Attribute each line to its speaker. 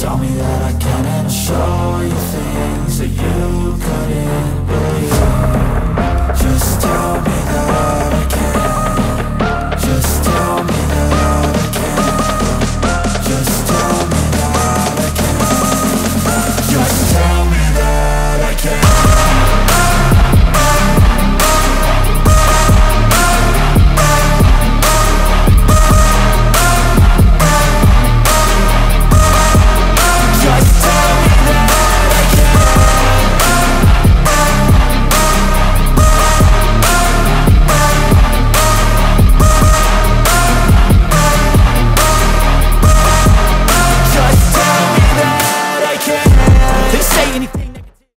Speaker 1: Tell me that I can and I'll show you things that you